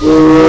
Yeah.